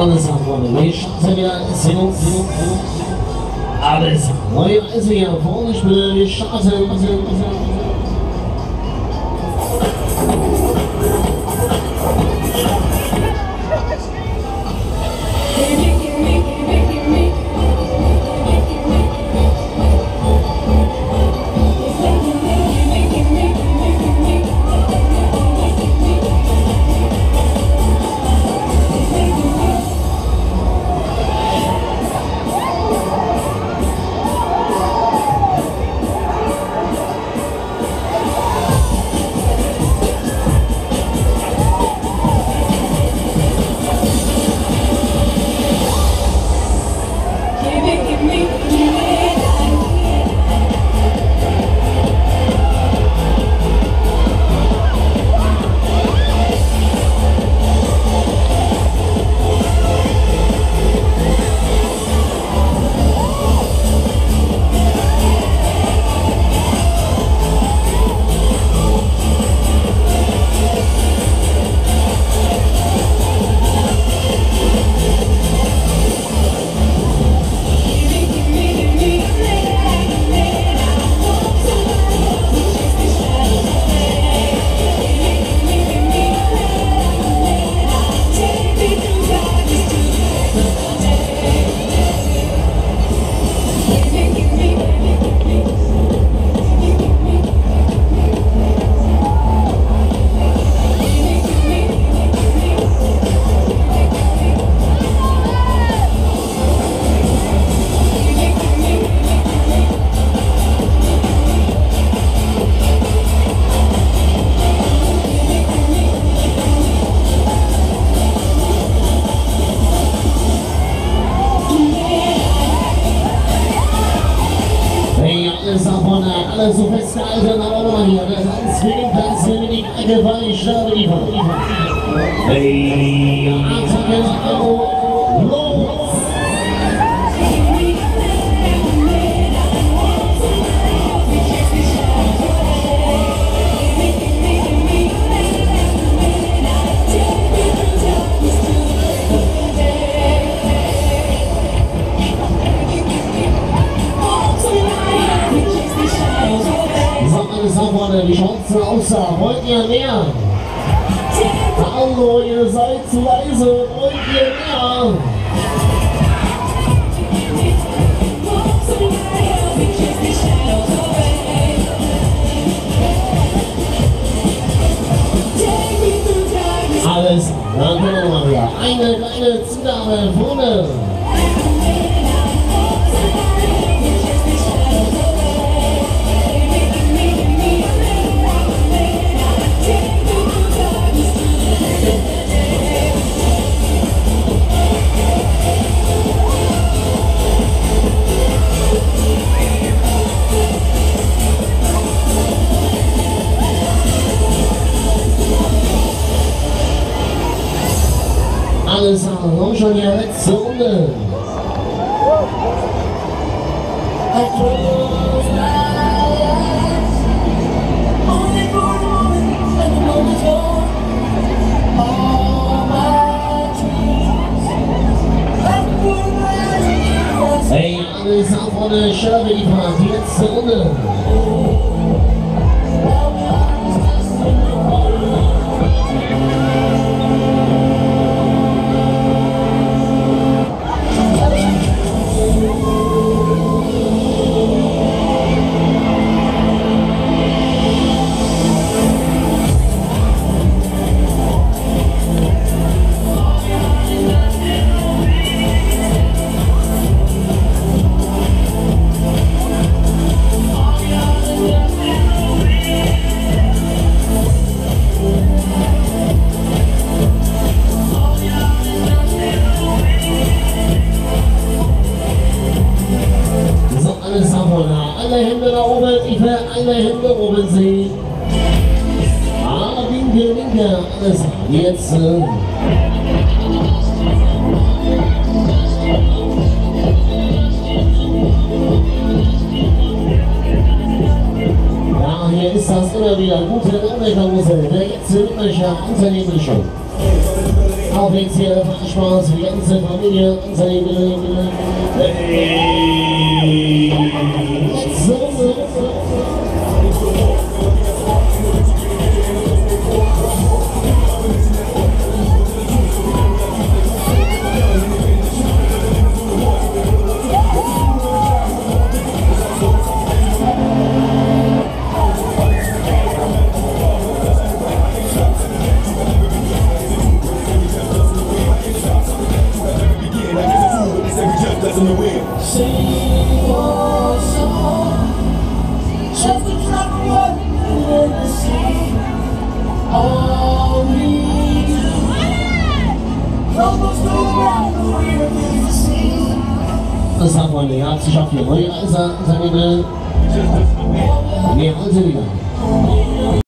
alles Afronische. Alles. Neue Eisen hier vorne, ich will die ist auch alle so festgehalten, aber nochmal hier. Ganz wenig, ganz wenig eingefallen. Ich glaube, die Verlieferung. Hey. Attacke, Los! Da? Wollt ihr mehr? Hallo, ihr seid zu leise, wollt ihr mehr? Alles, dann können wir mal wieder. Eine kleine Zugabe vorne. Komm schon die letzte Runde. Hey, alles nach vorne, Schörbe die Fahrt, die letzte Runde. أن صبرنا ألا يهمنا غبن إفاء ألا يهمنا غبن زين عربين جميلة أنا صحبية سن نعم، يا إسا صنع بلا الموت لأنك وزنك يتسلم شاحن سليم الشوق Auf jetzt hier Spaß für die ganze Familie. Unternehmen. Hey. So, so, so. in the wind. Sing your song, just to drop your in the sea. All we do, rumbles around the river in the sea. Zadzwonię, ja przyszafnie, no ja zamienię... Nie, Angelina.